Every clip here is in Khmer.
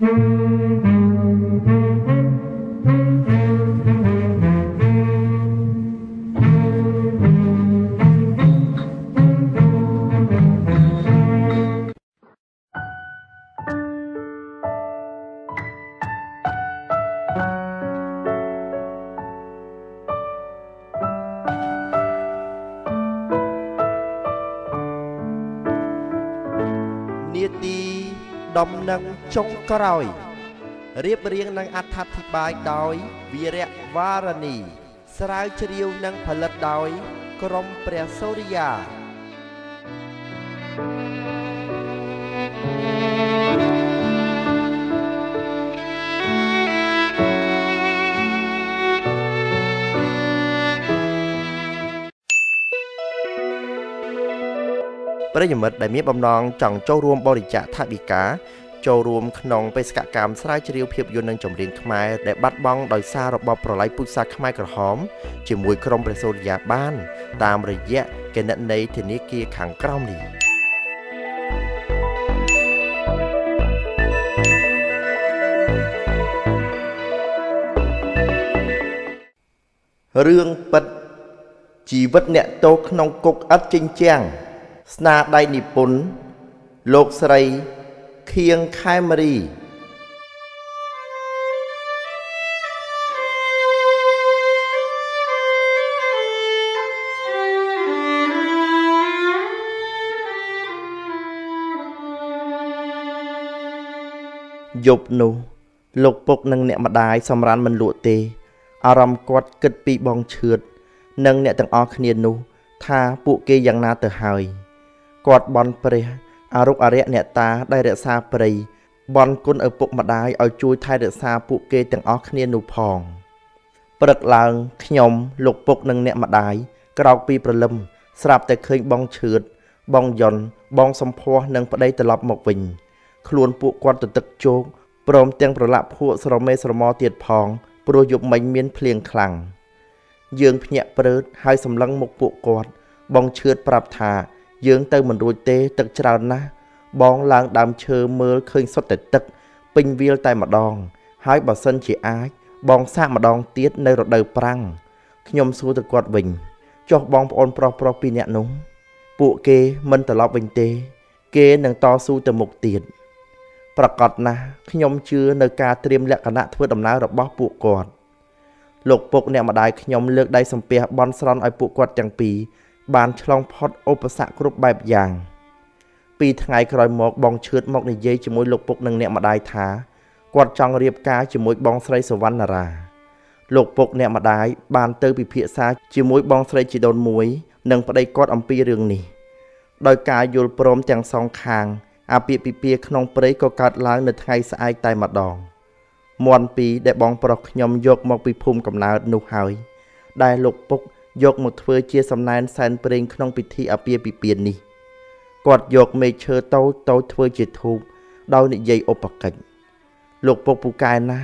នា ក្រោយរៀបរៀងនិងអត្ថាធិប្បាយដោយវីរៈវ៉ារនីស្រាវជ្រាវនិងផលិតដោយ ក្រុមព្រះសូរិយាប្រិយមិត្តដែលមានបំណងចង់ចូលរួមបរិច្ចាគថវិកា ចូលរួមក្នុងបេសកកម្មស្រាវជ្រាវភាពយន្តនិងចម្រៀងខ្មែរដែលបាត់បង់ដោយសាររបបប្រល័យពូជសាសន៍ខ្មែរក្រហមជាមួយក្រុមព្រះសូរិយាបាន តាមរយៈគណនីធនាគារខាងក្រោមនេះរឿងពិតជីវិតអ្នកទោសក្នុងគុកឥតចិញ្ចាំងស្នាដៃនិពន្ធលោកស្រី ខៀងខេមរីយប់នោះលោកពុកនិងអ្នកម្ដាយសម្រានមិនលក់ទេ អារម្មណ៍គាត់គិតពីបងឈឿតនិងអ្នកទាំងអស់គ្នានោះ ថាពួកគេយ៉ាងណាទៅហើយគាត់បន់ព្រះ អរុគអរិយអ្នកតាដែលរក្សាព្រៃបន់គុណឪពុកម្ដាយឲ្យជួយថែរក្សាពួកគេទាំងអស់គ្នានោះផងព្រឹកឡើងខ្ញុំលោកពុកនិងអ្នកម្ដាយក្រោកពីព្រលឹមស្រាប់តែឃើញបងឈឿតបងយុនបងសំភ័សនិងប្តីត្រឡប់មកវិញខ្លួនពួកគាត់ទៅទឹកជោកព្រមទាំងប្រឡាក់ភក់ស្រមេស្រមោទៀតផងព្រោះយប់មិញមានភ្លៀងខ្លាំងយើងភ្ញាក់ព្រឺតហើយសម្លឹងមុខពួកគាត់ បងឈឿតប្រាប់ថា យើងទៅមិនរួចទេ ទឹកច្រើនណាស់បងឡើងដើមឈើមើលឃើញសុទ្ធតែទឹក ពេញវាលតែម្ដង ហើយបើសិនជាអាច បងសាកម្ដងទៀតនៅរដូវប្រាំងខ្ញុំសួរទៅគាត់វិញចុះបងប្អូនប្រុសប្រុសពីរនាក់នោះពួកគេមិនត្រឡប់វិញទេ គេនឹងតស៊ូទៅមុខទៀតប្រកាសណាស់ខ្ញុំជឿនៅការត្រៀមលក្ខណៈធ្វើដំណើររបស់ពួកគាត់លោកពុកអ្នកម្ដាយខ្ញុំលើកដៃសំពះបន់ស្រន់ឲ្យពួកគាត់ទាំងពីរ បានឆ្លងផុតឧបសគ្គគ្រប់បែបយ៉ាងពីថ្ងៃក្រោយមកបងឈឿតមកនិយាយជាមួយលោកពុកនិងអ្នកម្ដាយថាគាត់ចង់រៀបការជាមួយបងស្រីសវណ្ណារាលោកពុកអ្នកម្ដាយបានទៅពិភាក្សាជាមួយបងស្រីជីដូនមួយ និងប្តីគាត់អំពីរឿងនេះដោយការយល់ព្រមទាំងសងខាង អាពាហ៍ពិពាហ៍ក្នុងព្រៃក៏កើតឡើងនៅថ្ងៃស្អែកតែម្ដងមន់ពីរដែលបងប្រុសខ្ញុំយកមកពីភូមិកំណើតនោះហើយដែលលោកពុក យកមកធ្វើជាសំណែនសែនព្រេងក្នុងពិធីអាពាហ៍ពិពាហ៍នេះគាត់យកមេឃឈើតូចតូចធ្វើជាធូបដោយនិយាយឧបកិច្ចលោកពុកពូកែណា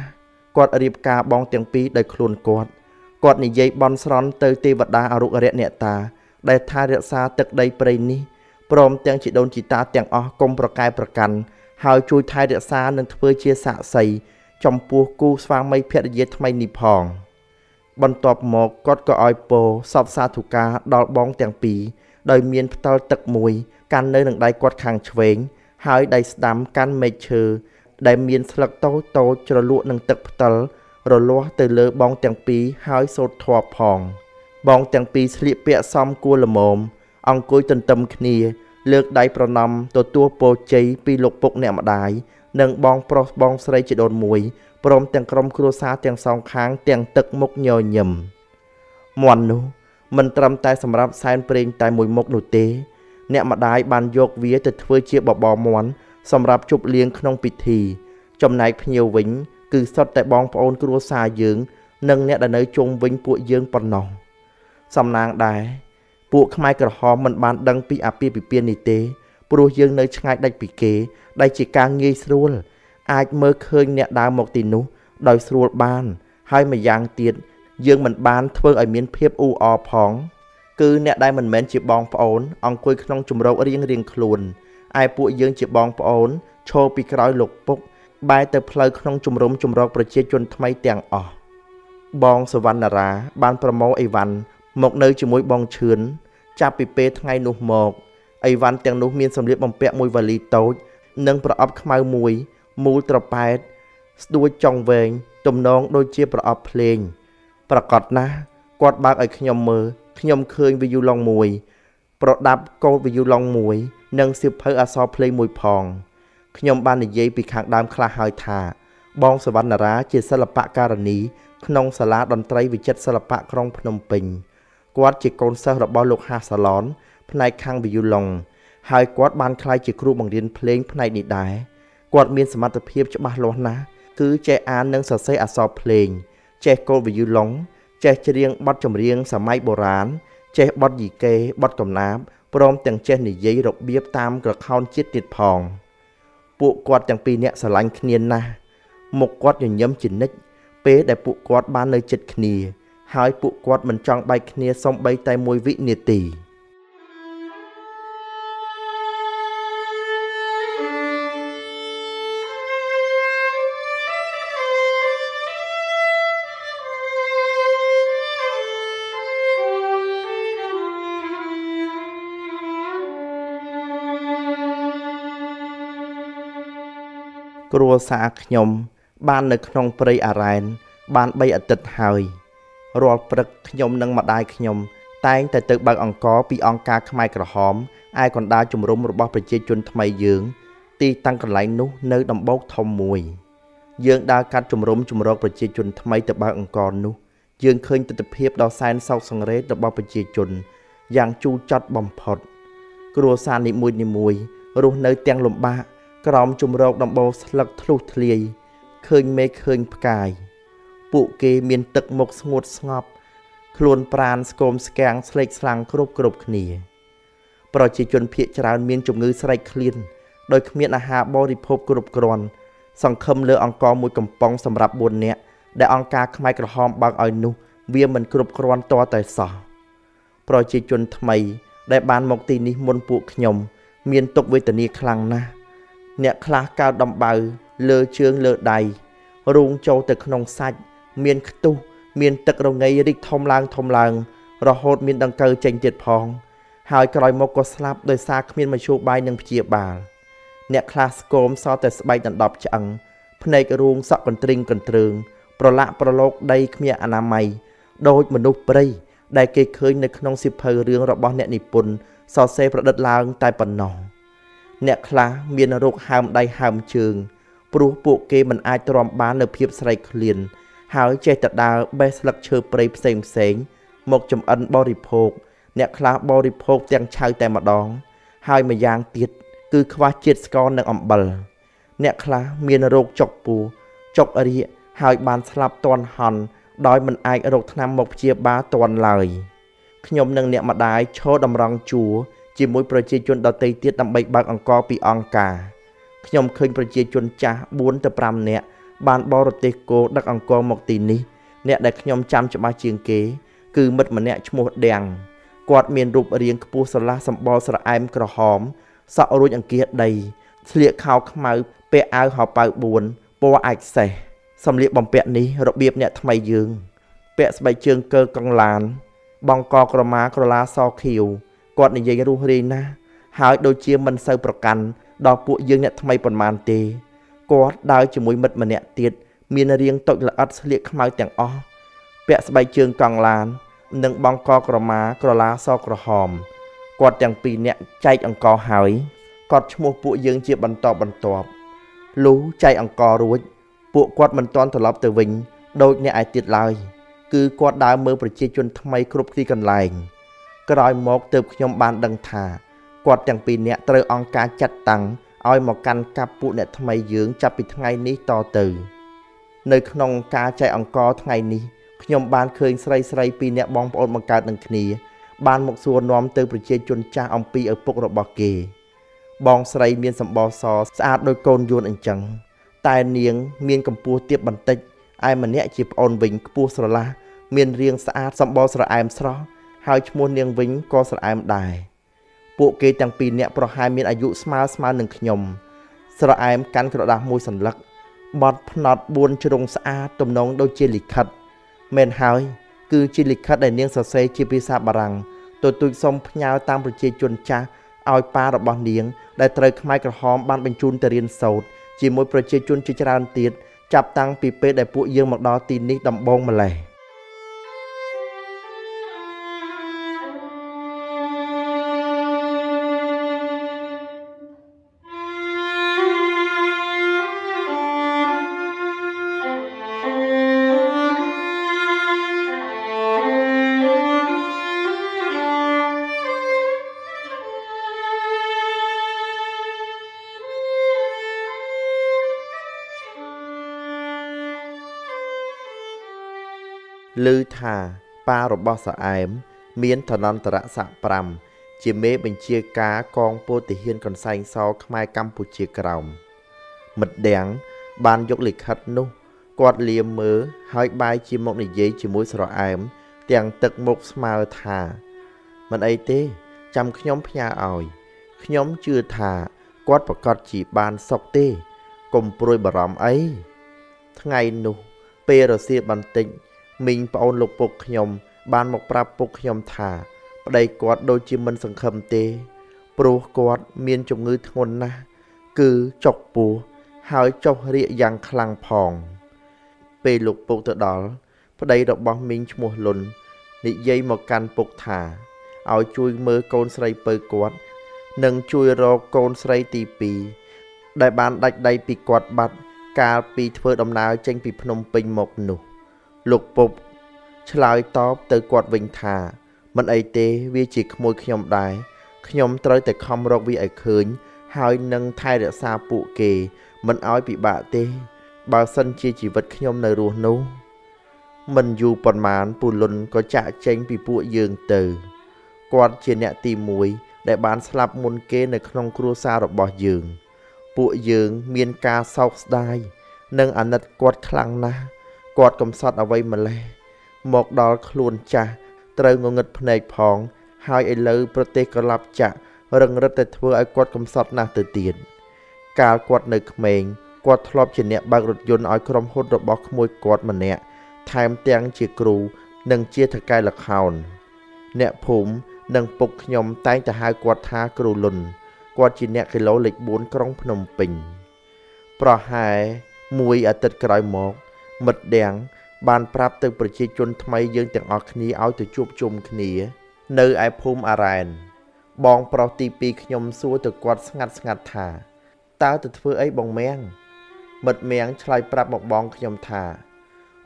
គាត់រៀបការបងទាំងពីរដោយខ្លួនគាត់គាត់និយាយបន់ស្រន់ទៅទេវតាអរុគរៈអ្នកតា ដែលថារក្សាទឹកដីព្រៃនេះព្រមទាំងជីដូនជីតាទាំងអស់កុំប្រកែប្រកាន់ហើយជួយថែរក្សានិងធ្វើជាសាក្សីចំពោះគូស្វាមីភរិយាថ្មីនេះផង។ បន្ទាប់មកគាត់ក៏ឲ្យពោសពសាធុការដល់បងទាំងពីរដោយមានផ្ដិលទឹកមួយ កាន់នៅនឹងដៃគាត់ខាងឆ្វេង ហើយដៃស្ដាំកាន់មែកឈើដែលមានស្លឹកតូចតូចជ្រលក់នឹងទឹកផ្ដិលរលាស់ទៅលើបងទាំងពីរហើយសូត្រធម៌ផង បងទាំងពីរស្លៀកពាក់សមគួរល្មមអង្គុយទន្ទឹមគ្នា លើកដៃប្រណំទទួលពរជ័យពីលោកពុកអ្នកម្ដាយនិងបងប្រុសបងស្រីជីដូនមួយ ព្រមទាំងក្រុមគ្រួសារទាំងសងខាងទាំងទឹកមុខញញឹមមន់នោះមិនត្រឹមតែសម្រាប់សែនព្រេងតែមួយមុខនោះទេ អ្នកម្ដាយបានយកវាទៅធ្វើជាបបរមន់សម្រាប់ជប់លៀងក្នុងពិធី ចំណែកភ្ញៀវវិញ គឺសុទ្ធតែបងប្អូនគ្រួសារយើង និងអ្នកដែលនៅជុំវិញពួកយើងប៉ុណ្ណោះសំណាងដែរពួកខ្មែរក្រហមមិនបានដឹងពីអាពាហ៍ពិពាហ៍នេះទេព្រោះយើងនៅឆ្ងាយដាច់ពីគេដែលជាការងាយស្រួល អាចមើលឃើញអ្នកដើរមកទីនោះ ដោយស្រួលបាន ហើយម្យ៉ាងទៀតយើងមិនបានធ្វើឲ្យមានភាពអ៊ូអរផង គឺអ្នកដែលមិនមែនជាបងប្អូន អង្គុយក្នុងជំរករៀងរៀងខ្លួនឯពួកយើងជាបងប្អូនឈរពីក្រោយលោកពុកបែរទៅផ្លូវក្នុងជំរំចម្រោកប្រជាជនថ្មីទាំងអស់បងសវណ្ណារា បានប្រមូលអីវ៉ាន់មកនៅជាមួយបងឈឿនចាប់ពីពេលថ្ងៃនោះមកអីវ៉ាន់ទាំងនោះមានសម្លៀកបំពាក់មួយវ៉ាលីតូច និងប្រអប់ខ្មៅមួយ មូលត្រប៉ែត ស្ដួចចុងវែងទំនងដូចជាប្រអប់ភ្លេង ប្រកាសណាស់គាត់បើកឲ្យខ្ញុំមើលខ្ញុំឃើញវីយូឡុងមួយ ប្រដាប់កូដវីយូឡុងមួយ និងសៀវភៅអក្សរភ្លេងមួយផងខ្ញុំបាននិយាយពីខាងដើមខ្លះហើយថា បងសវណ្ណារាជាសិល្បករនីក្នុងសាលាតន្ត្រីវិចិត្រសិល្បៈក្រុងភ្នំពេញគាត់ជាកូនសិស្សរបស់លោកហាសាឡនផ្នែកខាងវីយូឡុងហើយគាត់បានក្លាយជាគ្រូបង្រៀនភ្លេងផ្នែកនេះដែរ គាត់មានសមត្ថភាពច្បាស់លាស់ណាស់គឺចេះអាននិងសរសេរអក្សរភ្លេង ចេះកូដវីយូឡុងចេះច្រៀងបទចម្រៀងសម័យបុរាណចេះបទយីកេបទកំណាព្យព្រមទាំងចេះនិយាយរបៀបតាមក្រខោនជាតិទៀតផង ពួកគាត់ទាំងពីរនាក់ស្រឡាញ់គ្នាណាស់មុខគាត់ញញឹមជានិច្ចពេលដែលពួកគាត់បាននៅជិតគ្នា ហើយពួកគាត់មិនចង់បែកគ្នាសំបីតែមួយវិនាទី គ្រួសារខ្ញុំ បាននៅក្នុងព្រៃអារ៉ែន បាន3អាទិត្យហើយរាល់ព្រឹកខ្ញុំនិងម្ដាយខ្ញុំ តែងតែទៅបើកអង្គពីអង្គការខ្មែរក្រហមឯកណ្ដាលជំរំរបស់ប្រជាជនថ្មីយើង ទីតាំងកន្លែងនោះនៅដំបូកធំមួយ យើងដើរកាត់ជំរំជំរកប្រជាជនថ្មីទៅបើកអង្គនោះ យើងឃើញទស្សនវិជ្ជាដ៏សែនសោកសង្រេតរបស់ប្រជាជនយ៉ាងជូរចត់បំផុត គ្រួសារនីមួយៗរស់នៅទាំងលំបាក ក្រោមជំរកដំបូលស្លឹកធ្លុះធ្លាយឃើញមេឃឃើញផ្កាយ ពួកគេមានទឹកមុខស្ងួតស្ងប់ ខ្លួនប្រានស្គមស្គាំងស្លេកស្លាំងគ្រប់គ្រប់គ្នា ប្រជាជនភៀកច្រើនមានជំងឺស្រែកឃ្លានដោយគ្មានអាហារបរិភោគគ្រប់គ្រាន់ សង្ឃឹមលើអង្គមួយកំប៉ុងសម្រាប់4នាក់ដែលអង្គការខ្មែរក្រហមបើកឲ្យនោះវាមិនគ្រប់គ្រាន់តតែសោះប្រជាជនថ្មី ដែលបានមកទីនេះមុនពួកខ្ញុំ មានទុកវេទនាខ្លាំងណាស់ អ្នកខ្លះកើតដំបៅលើជើងលើដៃរូងចូលទៅក្នុងសាច់មានខ្ទុះមានទឹករងៃរីកធំឡើងធំឡើង រហូតមានដង្កូវចេញទៀតផង ហើយក្រោយមកក៏ស្លាប់ដោយសារគ្មានមធ្យោបាយនឹងព្យាបាល អ្នកខ្លះស្គមសល់តែស្បែកដណ្ដប់ឆ្អឹងភ្នែករូងសក់កន្ទ្រីងកន្ទ្រើងប្រឡាក់ប្រឡោកដីគ្មានអនាម័យដូចមនុស្សព្រៃដែលគេឃើញនៅក្នុងសិភៅរឿងរបស់អ្នកនិពន្ធសរសេរប្រឌិតឡើងតែប៉ុណ្ណោះ អ្នកខ្លះមានរោគហើមដៃហើមជើង ព្រោះពួកគេមិនអាចទ្រាំបាននៅភាពស្រេកឃ្លាន ហើយចេះតែដើរបេះស្លឹកឈើព្រៃផ្សេងផ្សេង មកចំអិនបរិភោគអ្នកខ្លះបរិភោគទាំងឆៅតែម្ដង ហើយម្យ៉ាងទៀតគឺខ្វះជាតិស្ករនិងអំបិលអ្នកខ្លះមានរោគចុកពោះចុករាកហើយបានស្លាប់តន់ហន់ដោយមិនអាចរកថ្នាំមកព្យាបាលតន់ឡើយខ្ញុំនិងអ្នកម្ដាយឈរតម្រង់ជួរ ជាមួយប្រជាជនដទៃទៀតដើម្បីបើកអង្គពីអង្គការខ្ញុំឃើញប្រជាជនចាស់4ទៅ5នាក់បានបរទេសគោដឹកអង្គមកទីនេះ អ្នកដែលខ្ញុំចាំច្បាស់ជាងគេ គឺមិត្តម្នាក់ឈ្មោះដាំងគាត់មានរូបរាងខ្ពស់ស្រឡះសម្បល់ស្រអែមក្រហម សក់រួចអង្គាដីស្លៀកខោខ្មៅពាក់អាវហោប៉ៅ4ពណ៌អាចសេះសម្លៀកបំពាក់នេះរបៀបអ្នកថ្មីយើង ពាក់ស្បែកជើងកើកង់ឡាន បង់កក្រមាក្រឡាសខៀវ គាត់និយាយរស់រាយណាស់ហើយដូចជាមិនសូវប្រកាន់ដល់ពួកយើងអ្នកថ្មីប៉ុន្មានទេគាត់ដើរជាមួយមិត្តម្នាក់ទៀតមានរាងតូចល្អិតស្លៀកខ្មៅទាំងអស់ពាក់ស្បែកជើងកង់ឡាន និងបង់កក្រមាក្រឡាសក្រហមគាត់ទាំងពីរនាក់ចែកអង្គហើយគាត់ឈ្មោះពួកយើងជាបន្តបន្ទាប់លុះចែកអង្គរួច ពួកគាត់មិនទាន់ត្រឡប់ទៅវិញដូចអ្នកឯទៀតឡើយ គឺគាត់ដើរមើលប្រជាជនថ្មីគ្រប់ទីកន្លែង ក្រោយមកទើបខ្ញុំបានដឹងថាគាត់ទាំងពីរនាក់ត្រូវអង្គការចាត់តាំងឲ្យមកកាន់កាប់ពួកអ្នកថ្មីយើងចាប់ពីថ្ងៃនេះតទៅនៅក្នុងការចែកអង្គថ្ងៃនេះខ្ញុំបានឃើញស្រីស្រីពីរនាក់បងប្អូនបង្កើតនឹងគ្នា បានមកសួរនាំទៅប្រជាជនចាស់អំពីឪពុករបស់គេ បងស្រីមានសម្បល់សស្អាតដូចកូនយួនអញ្ចឹងតែនាងមានកម្ពស់ទាបបន្តិចឯម្នាក់ជាប្អូនវិញខ្ពស់ស្រឡះមានរាងស្អាតសម្បល់ស្រអែមស្រស់ ហើយឈ្មោះនាងវិញក៏ស្រអែមដែរពួកគេទាំងពីរនាក់ប្រហែលមានអាយុស្មើស្មើនឹងខ្ញុំ ស្រអែមកាន់ក្រដាស់មួយសន្លឹកបត់ផ្នត់4ជ្រុងស្អាតទំនងដូចជាលិខិតមែនហើយ គឺជាលិខិតដែលនាងសរសេរជាភាសាបារាំងទទូចសុំផ្ញើតាមប្រជាជនចាស់ឲ្យប៉ារបស់នាង ដែលត្រូវខ្មែរក្រហមបានបញ្ជូនទៅរៀនសូត្រជាមួយប្រជាជនជាច្រើនទៀតចាប់តាំងពីពេលដែលពួកយើងមកដល់ទីនេះដំបូងម្លេះ ឮថាប៉ារបស់សអែម មានឋនន្តរស័ក្តិ5ជាមេបញ្ជាការកងពលទាហានកន្សែងសខ្មែរកម្ពុជាក្រោមមិត្តដាំងបានយកលិខិតនោះគាត់លាមមើលហើយបែរជាមកនិយាយជាមួយស្រអែម ទាំងទឹកមុខស្មើថាមិនអីទេ ចាំខ្ញុំផ្ញើឲ្យ ខ្ញុំជឿថាគាត់ប្រកាសជាបានសុខទេកុំព្រួយបារម្ភអីថ្ងៃនោះពេលរសៀលបន្តិច មីងប្អូនលោកពុកខ្ញុំ បានមកប្រាប់ពុកខ្ញុំថាប្តីគាត់ដូចជាមិនសង្ឃឹមទេ ព្រោះគាត់មានជំងឺធ្ងន់ណាស់គឺចុកពោះហើយចុះរាកយ៉ាងខ្លាំងផង ពេលលោកពុកទៅដល់ប្តីរបស់មីងឈ្មោះលុននិយាយមកកាន់ពុកថាឲ្យជួយមើលកូនស្រីពៅគាត់និងជួយរកកូនស្រីទី2ដែលបានដាច់ដៃពីគាត់បាត់កាលពីធ្វើដំណើរចេញពីភ្នំពេញមកនោះ លោកពុបឆ្លើយតបទៅគាត់វិញថា មិនអីទេវាជាក្មួយខ្ញុំដែរខ្ញុំត្រូវតែខំរកវាឲ្យឃើញ ហើយនឹងថែរក្សាពួកគេ មិនឲ្យពិបាកទេ បើសិនជាជីវិតខ្ញុំនៅរស់នោះមិនយូរប៉ុន្មានពូលុនក៏ចាក់ចេញពីពួកយើងទៅគាត់ជាអ្នកទី1ដែលបានស្លាប់មុនគេនៅក្នុងគ្រួសាររបស់យើង ពួកយើងមានការសោកស្ដាយ និងអាណិតគាត់ខ្លាំងណាស់ គាត់កំសត់អ្វីម្លេះមកដល់ខ្លួនចាស់ត្រូវងងឹតភ្នែកផង ហើយឥឡូវប្រទេសក៏ឡាប់ចាក់រឹងរិតតែធ្វើឲ្យគាត់កំសត់ណាស់ទៅទៀតកាលគាត់នៅក្មេងគាត់ធ្លាប់ជាអ្នកបើករថយន្តឲ្យក្រុមហ៊ុនរបស់ក្មួយគាត់ម្នាក់ថែមទាំងជាគ្រូនិងជាថកែល្ខោនអ្នកភូមិនិងពុកខ្ញុំតែងតែហៅគាត់ថាគ្រូលុនគាត់ជាអ្នកគីឡូលេខ4ក្រុងភ្នំពេញ ប្រហែលមួយអាទិត្យក្រោយមក មិត្តដាំងបានប្រាប់ទៅប្រជាជនថ្មីយើងទាំងអស់គ្នាឲ្យទៅជួបជុំគ្នា នៅឯភូមិអារ៉ែនបងប្រុសទី2ខ្ញុំសួរទៅគាត់ស្ងាត់ស្ងាត់ថាតើទៅធ្វើអីបងមៀងមិត្តមៀងឆ្លើយប្រាប់មកបងខ្ញុំថា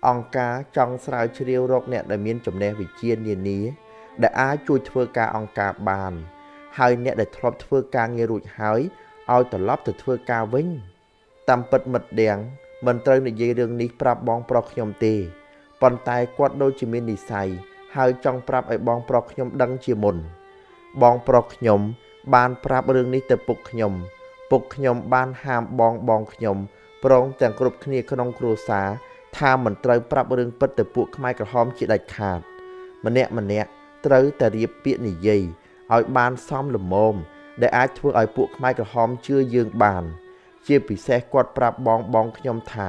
អង្គការចង់ស្រាវជ្រាវរកអ្នកដែលមានចំណេះវិជ្ជានានា ដែលអាចជួយធ្វើការអង្គការបាន ហើយអ្នកដែលធ្លាប់ធ្វើការងាររួចហើយឲ្យត្រឡប់ទៅធ្វើការវិញតាមពិតមិត្តដាំង មិនត្រូវនិយាយរឿងនេះប្រាប់បងប្រុសខ្ញុំទេប៉ុន្តែគាត់ដូចជាមាននិស័យហើយចង់ប្រាប់ឲ្យបងប្រុសខ្ញុំដឹងជាមុន បងប្រុសខ្ញុំ បានប្រាប់រឿងនេះទៅពុកខ្ញុំ ពុកខ្ញុំបានហាមបងបងខ្ញុំព្រមទាំងគ្រប់គ្នាក្នុងគ្រួសារថាមិនត្រូវប្រាប់រឿងពិតទៅពួកខ្មែរក្រហមជាដាច់ខាត ម្នាក់ម្នាក់ត្រូវតែរៀបពាក្យនិយាយឲ្យបានសមល្មមដែលអាចធ្វើឲ្យពួកខ្មែរក្រហមជឿយើងបាន ជាពិសេសគាត់ប្រាប់បងបងខ្ញុំថា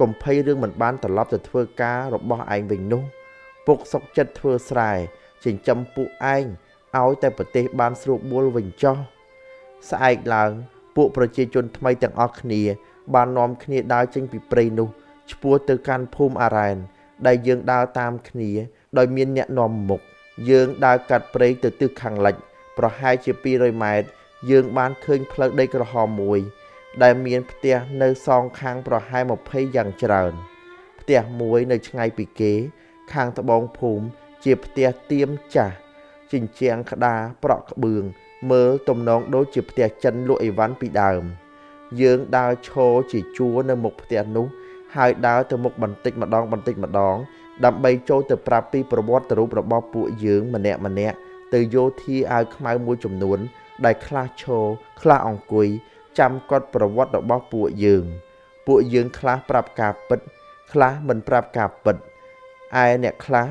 កុំភ័យរឿងមិនបានត្រឡប់ទៅធ្វើការរបស់ឯងវិញនោះពុកសុកចិត្តធ្វើស្រែចិញ្ចឹមពួកឯងឲ្យតែប្រទេសបានស្រួលបួលវិញចោះស្អែកឡើងពួកប្រជាជនថ្មីទាំងអស់គ្នា បាននាំគ្នាដើរចេញពីព្រៃនោះឆ្ពោះទៅកាន់ភូមិអារ៉ែនដែលយើងដើរតាមគ្នា ដោយមានអ្នកនាំមុខយើងដើរកាត់ព្រៃទៅទិសខាងលិច ប្រហែលជា200ម៉ែត្រយើងបានឃើញផ្លូវដីក្រហមមួយ ដែលមានផ្ទះនៅសងខាងប្រហែល20យ៉ាងច្រើន ផ្ទះមួយនៅឆ្ងាយពីគេ ខាងត្បូងភូមិជាផ្ទះទៀមចាស់ជញ្ជាំងក្តារប្រក់ក្បឿងមើលទំនងដូចជាផ្ទះចិនលក់អីវ៉ាន់ពីដើម យើងដើរឈរជាជួរនៅមុខផ្ទះនោះ ហើយដើរទៅមុខបន្តិចម្ដងបន្តិចម្ដង ដើម្បីចូលទៅប្រាប់ពីប្រវត្តិរូបរបស់ពួកយើងម្នាក់ម្នាក់ទៅយោធាអាវខ្មៅមួយចំនួន ដែលខ្លះឈរខ្លះអង្គុយ ចាំកត់ប្រវត្តិរបស់ពួកយើង ពួកយើងខ្លះប្រាប់ការពិត ខ្លះមិនប្រាប់ការពិតឯអ្នកខ្លះ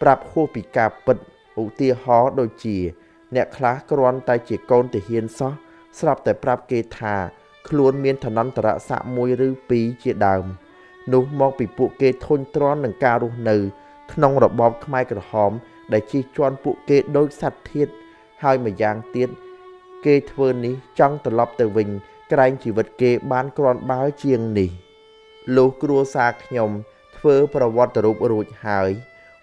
ប្រាប់ហួសពីការពិតឧទាហរណ៍ដូចជា អ្នកខ្លះគ្រាន់តែជាកូនទាហានសោះស្រាប់តែប្រាប់គេថាខ្លួនមានឋានន្តរស័ក្តិមួយឬពីរជាដើម នោះមកពីពួកគេធុញទ្រាន់នឹងការរស់នៅ ក្នុងរបបខ្មែរក្រហម ដែលជិះជាន់ពួកគេដោយសត្វធាតហើយម្យ៉ាងទៀត គេធ្វើនេះចង់ត្រឡប់ទៅវិញក្រែងជីវិតគេបានក្រាន់បើជាងនេះលោកគ្រួសារខ្ញុំធ្វើប្រវត្តិរូបរួចហើយ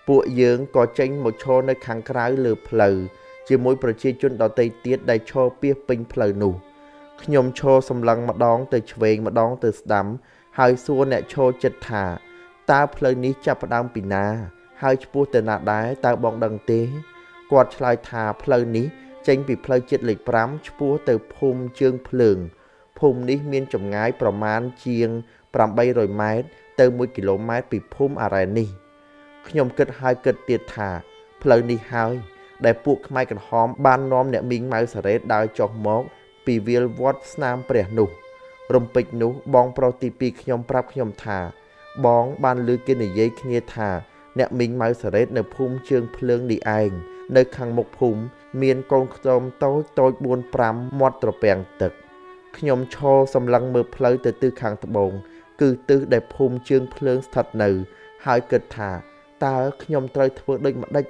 ពួកយើងក៏ចេញមកឈរនៅខាងក្រៅលើផ្លូវជាមួយប្រជាជនដទៃទៀតដែលឈរពាសពេញផ្លូវនោះខ្ញុំឈរសម្លឹងម្ដងទៅឆ្វេងម្ដងទៅស្ដាំ ហើយសួរអ្នកឈរចិត្តថាតើផ្លូវនេះចាប់ផ្ដើមពីណា ហើយឆ្ពោះទៅណាដែរតើបងដឹងទេគាត់ឆ្លើយថាផ្លូវនេះ ចេញពីផ្លូវជាតិលេខ5ឆ្ពោះទៅភូមិជើងភ្លើងភូមិនេះមានចម្ងាយប្រមាណជាង800ម៉ែត្រទៅ1គីឡូម៉ែត្រពីភូមិអារ៉ែនេះខ្ញុំគិតហើយគិតទៀតថាផ្លូវនេះហើយ ដែលពួកខ្មែរក្រហមបាននាំអ្នកមីងម៉ៅសារ៉េតដើរចុះមក ពីវាលវត្តស្នាមព្រះនោះ រំពេចនោះបងប្រុសទី2ខ្ញុំប្រាប់ខ្ញុំថា បងបានលើគេនិយាយគ្នាថា អ្នកមីងម៉ៅសារ៉េតនៅភូមិជើងភ្លើងនេះឯង នៅខាងមុខភូមិមានកូនខ្ទមតូចតូច4 5មាត់ត្រពាំងទឹកខ្ញុំឈរសម្លឹងមើលផ្លូវទៅទិសខាងត្បូង គឺទិសដែលភូមិជើងភ្លើងស្ថិតនៅ ហើយគិតថាតើខ្ញុំត្រូវធ្វើដូចម្ដេច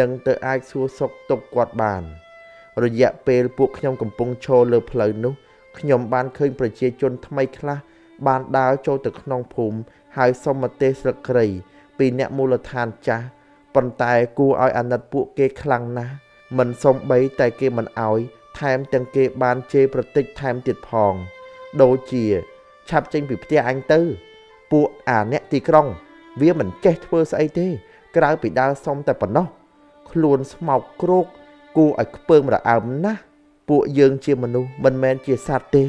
នឹងទៅអាចសួរសុខទុក្ខគាត់បាន រយៈពេលពួកខ្ញុំកំពុងឈរលើផ្លូវនោះខ្ញុំបានឃើញប្រជាជនថ្មីខ្លះបានដើរចូលទៅក្នុងភូមិហើយសុំមទេសស្លឹកគ្រៃពីអ្នកមូលដ្ឋានចាស់ ប៉ុន្តែគួរឲ្យអាណិតពួកគេខ្លាំងណាស់មិនសំបីតែគេមិនអោយថែមទាំងគេបានជេរប្រតិចថែមទៀតផង ដូចជា ឆាប់ចេញពីផ្ទះអញទៅ ពួកអាអ្នកទីក្រុង វាមិនចេះធ្វើស្អីទេ ក្រៅពីដើរសុំតែប៉ុណ្ណោះខ្លួនស្មោកគ្រោកគួរឲ្យខ្ពើមរអើមណាស់ពួកយើងជាមនុស្សមិនមែនជាសត្វទេ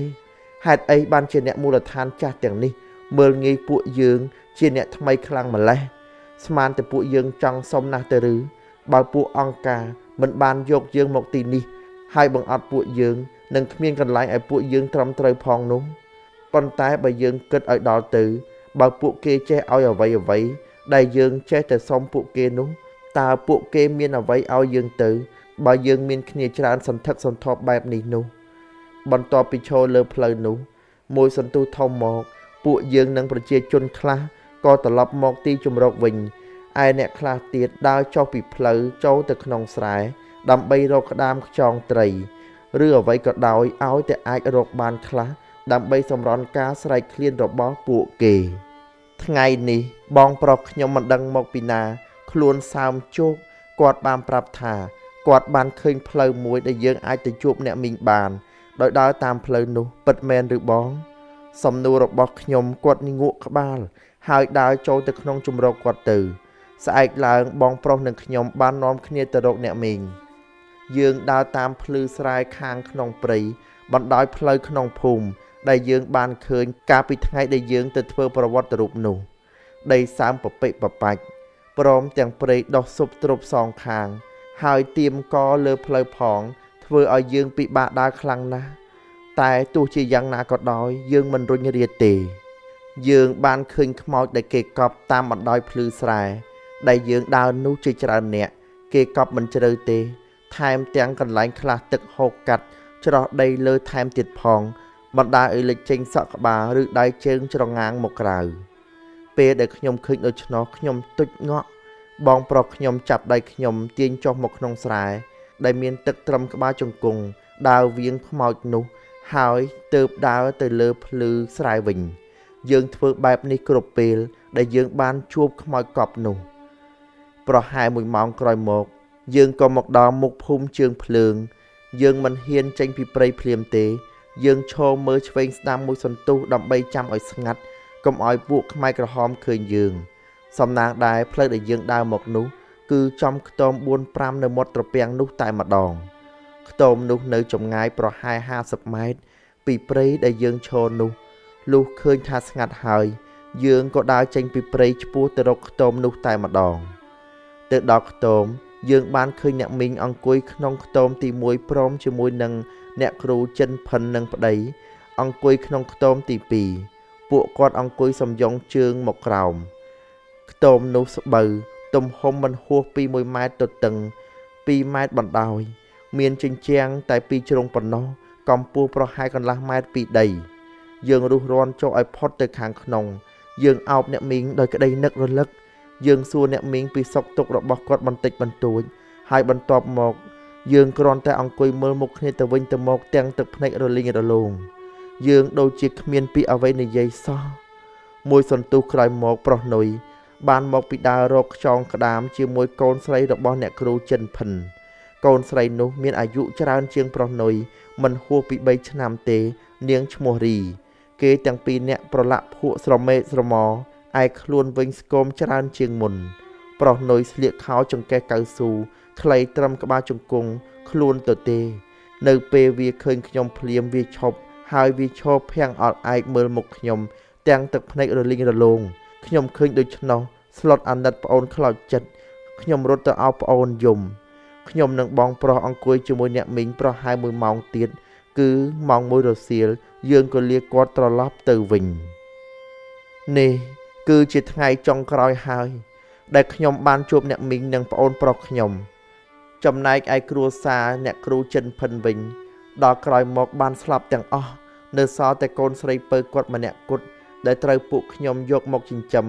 ហេតុអីបានជាអ្នកមូលដ្ឋានចាស់ទាំងនេះមើលងាយពួកយើងជាអ្នកថ្មីខ្លាំងម្ល៉េះ ស្មានតែពួកយើងចង់សុំណាស់ទៅឬបើពួកអង្គការមិនបានយកយើងមកទីនេះ ហើយបង្អត់ពួកយើងនឹងគ្មានកន្លែងឲ្យពួកយើងត្រឹមត្រូវផងនោះប៉ុន្តែបើយើងគិតឲ្យដល់ទៅ បើពួកគេចេះឲ្យអ្វីអ្វី ដែលយើងចេះតែសុំពួកគេនោះតើពួកគេមានអ្វីឲ្យយើងទៅ បើយើងមានគ្នាច្រើនសន្ធឹកសន្ធាប់បែបនេះនោះ បន្ទាប់ពីឈរលើផ្លូវនោះ មួយសន្ទុះធំមក ពួកយើងនិងប្រជាជនខ្លះ ក៏ត្រឡប់មកទីជម្រកវិញឯអ្នកខ្លះទៀតដើរចុះពីផ្លូវចូលទៅក្នុងស្រែដើម្បីរកក្តាមខ្យងត្រី ឬអ្វីក៏ដោយឲ្យតែអាចរកបានខ្លះដើម្បីសម្រន់ការស្រែកឃ្លានរបស់ពួកគេ ថ្ងៃនេះបងប្រុសខ្ញុំមិនដឹងមកពីណា ខ្លួនសើមជោគគាត់បានប្រាប់ថាគាត់បានឃើញផ្លូវមួយដែលយើងអាចទៅជួបអ្នកមីងបានដោយដើរតាមផ្លូវនោះពិតមែនឬបង សំណួររបស់ខ្ញុំគាត់ងក់ក្បាល ហើយដើរចូលទៅក្នុងជំរកគាត់ទៅ ស្អែកឡើងបងប្រុសនិងខ្ញុំបាននាំគ្នាទៅរកអ្នកមីងយើងដើរតាមភ្លឺស្រែខាងក្នុងព្រៃបណ្ដោយផ្លូវក្នុងភូមិដែលយើងបានឃើញកាលពីថ្ងៃដែលយើងទៅធ្វើប្រវត្តិរូបនោះ ដីសើមពពិបបាច់ព្រមទាំងព្រៃដុះស៊ប់ទ្រពសងខាង ហើយទៀមកលើផ្លូវផង ធ្វើឲ្យយើងពិបាកដើរខ្លាំងណាស់តែទោះជាយ៉ាងណាក៏ដោយ យើងមិនរុញរាទេ យើងបានឃើញខ្មោចដែលគេកប់តាមបណ្ដោយភ្លឺស្រែ ដែលយើងដើរនោះជាច្រើនអ្នកគេកប់មិនជ្រៅទេ ថែមទាំងកន្លែងខ្លះទឹកហូរកាត់ច្រោះដីលើថែមទៀតផង បណ្ដាឲ្យលេចចេញសក់ក្បាលឬដៃជើងច្រងាងមកក្រៅពេលដែលខ្ញុំឃើញដូច្នោះខ្ញុំទុចងក់បងប្រុសខ្ញុំចាប់ដៃខ្ញុំទាញចុះមកក្នុងស្រែ ដែលមានទឹកត្រឹមក្បាលជង្គង់ដើរវៀងខ្មោចនោះ ហើយទៅដើរទៅលើភ្លឺស្រែវិញ យើងធ្វើបែបនេះគ្រប់ពេល ដែលយើងបានជួបខ្មោចកប់នោះ ប្រហែល1ម៉ោងក្រោយមក យើងក៏មកដល់មុខភូមិជើងភ្លើង យើងមិនហ៊ានចេញពីព្រៃភ្លាមទេ យើងឈរមើលឆ្វេងស្ដាំមួយសន្ទុះដើម្បីចាំឲ្យស្ងាត់កុំឲ្យពួកខ្មែរក្រហមឃើញយើង។សំណាងដែរផ្លូវដែលយើងដើរមកនោះ គឺចំខ្ទម4 5នៅមាត់ត្រពាំងនោះតែម្ដងខ្ទមនោះនៅចម្ងាយប្រហែល50ម៉ែត្រពីព្រៃដែលយើងឈរនោះ លុះឃើញថាស្ងាត់ហើយ យើងក៏ដើរចេញពីព្រៃឆ្ពោះទៅរកខ្ទមនោះតែម្ដង ទៅដល់ខ្ទមយើងបានឃើញអ្នកមីងអង្គុយក្នុងខ្ទមទី1ព្រមជាមួយនឹងអ្នកគ្រូចិនផិននិងប្តី អង្គុយក្នុងខ្ទមទី2ពួកគាត់អង្គុយសំយងជើងមកក្រោមខ្ទមនោះស្បូវទំហំមិនហួសពី1ម៉ែត្រទៅតឹង2ម៉ែត្របណ្ដោយ មានជញ្ជាំងតែពីរជ្រុងប៉ុណ្ណោះកម្ពស់ប្រហែលកន្លះម៉ែត្រពីដី យើងរុះរាន់ចូលឲ្យផុតទៅខាងក្នុង យើងអោបអ្នកមីងដោយក្តីនឹករលឹក យើងសួរអ្នកមីងពីសុខទុក្ខរបស់គាត់បន្តិចបន្តួច ហើយបន្ទាប់មក យើងគ្រាន់តែអង្គុយមើលមុខគ្នាទៅវិញទៅមកទាំងទឹកភ្នែករលីងរលោងយើងដូចជាគ្មានពីអ្វីនិយាយសោះមួយសន្ទុះក្រោយមកប្រុសនុយបានមកពីដើររកខ្យងក្តាមជាមួយកូនស្រីរបស់អ្នកគ្រូចិនភិនកូនស្រីនោះមានអាយុច្រើនជាងប្រុសនុយមិនហួសពី3ឆ្នាំទេ នាងឈ្មោះរី គេទាំងពីរនាក់ប្រឡាក់ភក់ស្រមេកស្រមោឯខ្លួនវិញស្គមច្រើនជាងមុន ប្រុសនុយស្លៀកខោចង្កេះកៅស៊ូខ្លីត្រឹមក្បាលជង្គង់ខ្លួនទៅទេ នៅពេលវាឃើញខ្ញុំភ្លាមវាឈប់ហើយវាឈរភាំងអត់ឯកមើលមុខខ្ញុំ ទាំងទឹកភ្នែករលីងរលោងខ្ញុំឃើញដូច្នោះស្លុតអាណិតប្អូនខ្លោចចិត្តខ្ញុំរត់ទៅអោបប្អូនយំខ្ញុំនិងបងប្រុសអង្គុយជាមួយអ្នកមីងប្រហែល1ម៉ោងទៀត គឺម៉ោង1រសៀលយើងក៏លាគាត់ត្រឡប់ទៅវិញនេះគឺជាថ្ងៃចុងក្រោយហើយ ដែលខ្ញុំបានជួបអ្នកមីងនិងប្អូនប្រុសខ្ញុំ ចំណែកឯគ្រួសារអ្នកគ្រូចិនភិនវិញ ដល់ក្រោយមកបានស្លាប់ទាំងអស់នៅសល់តែកូនស្រីពៅគាត់ម្នាក់គត់ដែលត្រូវពួកខ្ញុំយកមកចិញ្ចឹម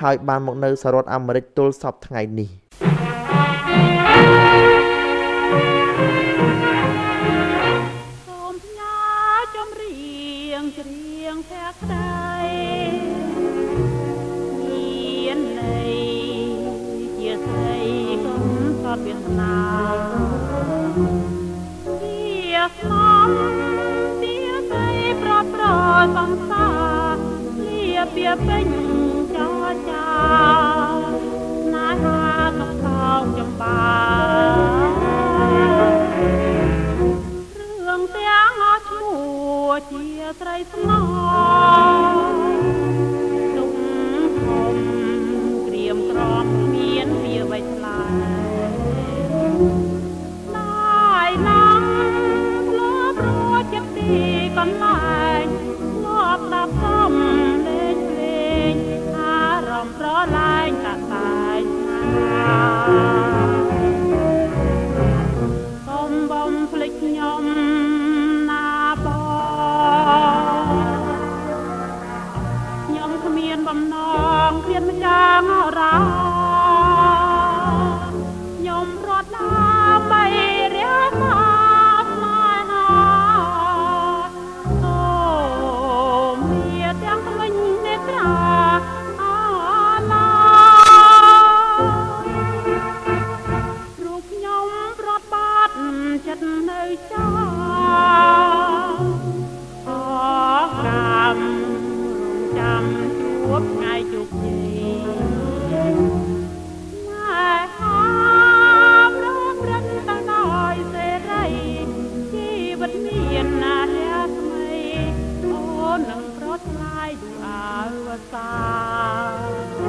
ហើយបានមកនៅសហរដ្ឋអាមេរិកទល់សពថ្ងៃនេះសូ ងភក្តីមានន័យជាស្រីកុំសតវាសនាជាស្មំជាស្រីប្រត់ប្រសង្សារលៀបពីពេញចចាស្នេហាកំខោងចំបារឿងទាំងអស់ឈ្មោះជា ស្រីស្មានណារាថ្មីអូននឹងប្រត់ថ្លៃដួងអើវសា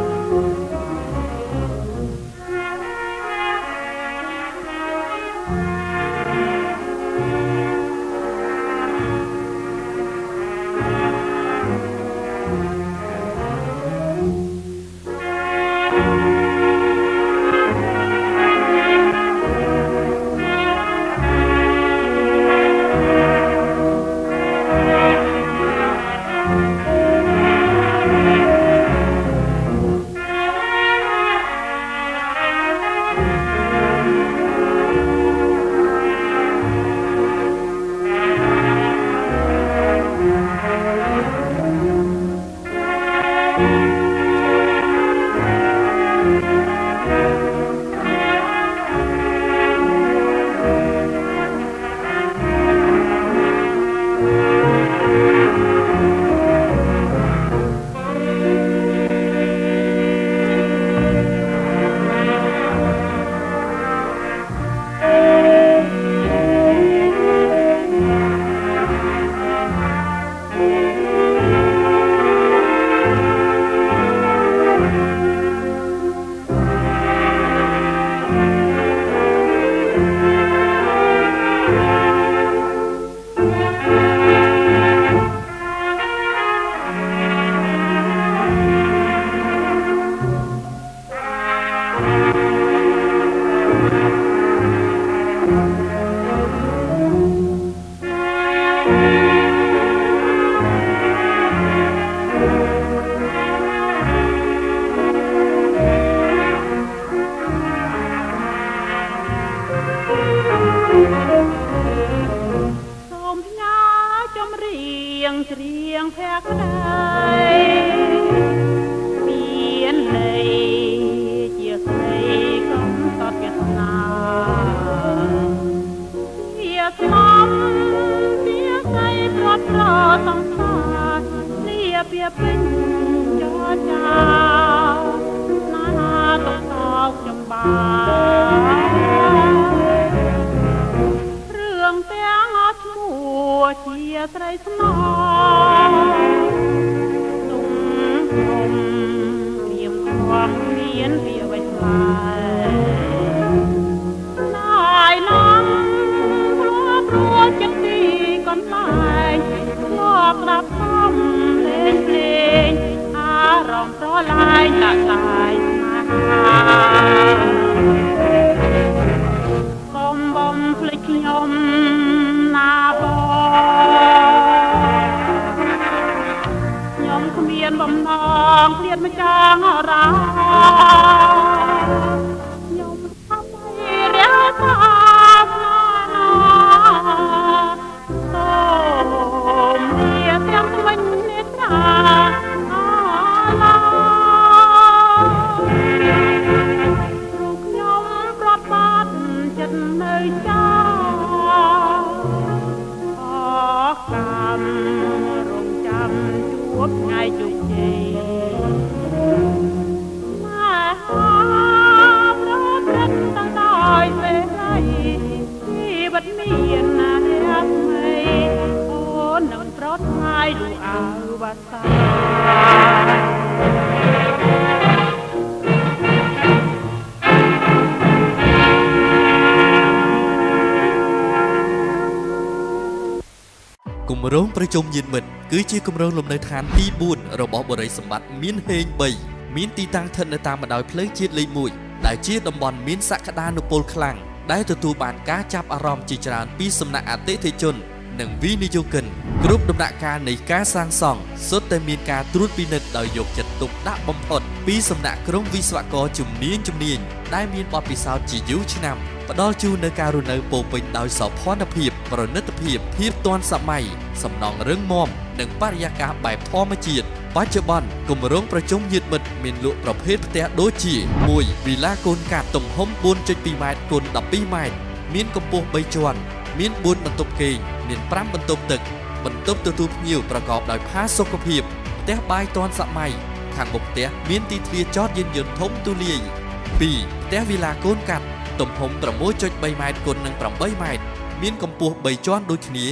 ខ្វិតមានណារាថ្មីអូននឹងប្រត់ថ្លៃលូអើវាសាគម្រោងប្រជុំញាតិមិត្តគឺជាគម្រោងលំនៅឋានទី4របស់បរិយសម្បត្តិមានហេង3មានទីតាំងស្ថិតនៅតាមបណ្ដោយផ្លូវជាតិលេខ1ដែលជាតំបន់មានសក្តានុពលខ្លាំង ដែលទទួលបានការចាប់អារម្មណ៍ជាច្រើនពីសំណាក់អតិថិជន និងវិនិយោគិនគ្រប់ដំណាក់កាលនៃការសាងសង់សុទ្ធតែមានការត្រួតពិនិត្យដោយយកចិត្តទុកដាក់បំផុតពីសំណាក់ក្រុមវិស្វករជំនាញជំនាញដែលមានបទពិសោធន៍ជាយូរឆ្នាំ ផ្ដល់ជូននូវការរស់នៅពោពេញដោយសោភ័ណភាព ប្រណិតភាពភាពទាន់សម័យសំណង់រឹងមាំនិងបរិយាកាសបែបធម្មជាតិបច្ចុប្បន្នគម្រោងប្រជុំញាតិមិត្តមានលក់ប្រភេទផ្ទះដូចជា1វីឡាកូនកាត់ទំហំ4.2ម៉ែត្រគុណ12ម៉ែត្រមានកម្ពស់3ជាន់មាន4បន្ទប់គេងមាន5បន្ទប់ទឹក បន្ទប់ទទួលភ្ញៀវប្រកបដោយផាសុកភាពផ្ទះបាយទាន់សម័យខាងមុខផ្ទះមានទីធ្លាចតយានយន្តធំទូលាយ2ផ្ទះវីឡាកូនកាត់ ទំហំ6.3ម៉ែត្រគុណនឹង8ម៉ែត្រមានកម្ពស់3ជាន់ដូចគ្នា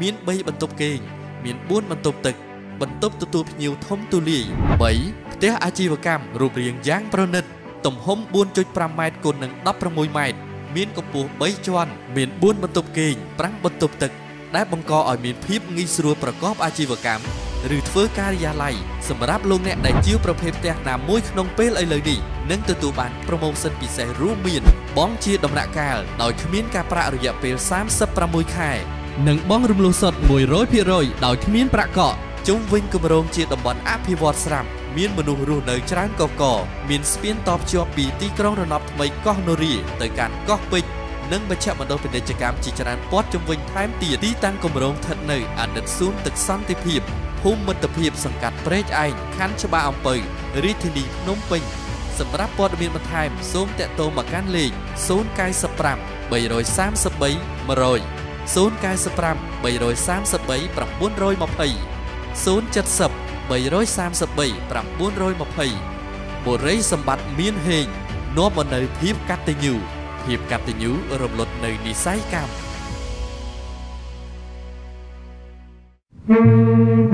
មាន3បន្ទប់គេង មាន4បន្ទប់ទឹក បន្ទប់ទទួលភ្ញៀវធំទូលាយ3ផ្ទះអាជីវកម្មរូបរាងយ៉ាងប្រណិត ទំហំ4.5ម៉ែត្រគុណនឹង16ម៉ែត្រមានកម្ពស់3ជាន់មាន4បន្ទប់គេង5បន្ទប់ទឹក ដែលបង្កឲ្យមានភាពងាយស្រួលប្រកបអាជីវកម្ម ឬធ្វើការិយាល័យសម្រាប់លោកអ្នកដែលជាប្រភេទផ្ទះណាមួយក្នុងពេលឥឡូវនេះនឹងទទួលបានប្រូម៉ូសិនពិសេសរួមមានបងជាដំណាក់កាលដោយគ្មានការប្រាក់រយៈពេល36ខែនិងបងរំលោះសុទ្ធ100%ដោយគ្មានប្រាក់កក់ជុំវិញគម្រោងជាតំបន់អភិវឌ្ឍស្រាប់មានមនុស្សរស់នៅច្រើនកកមានស្ពានតភ្ជាប់ពីទីក្រុងរណបថ្មីកោះនរាទៅកាន់កោះពេជ្រនិងមជ្ឈមណ្ឌលពាណិជ្ជកម្មជាច្រើនពាត់ជំវិញថែមទៀតទីតាំងគម្រោងស្ថិតនៅអតីតសួនទឹកសន្តិភាព ភូមិមិត្តភាពសង្កាត់ព្រែកឯងខណ្ឌច្បារអំពៅរាជធានីភ្នំពេញសម្រាប់ព័ត៌មានបន្ថែមសូមតាក់ទងមកកាន់លេខ095 333 100 095 333 920 070 333 920បុរីសម្បត្តិមានហេងនាំមកនៅភាពកតញ្ញូភាពកតញ្ញូរំលត់នៅនិស័យកម្ម thank you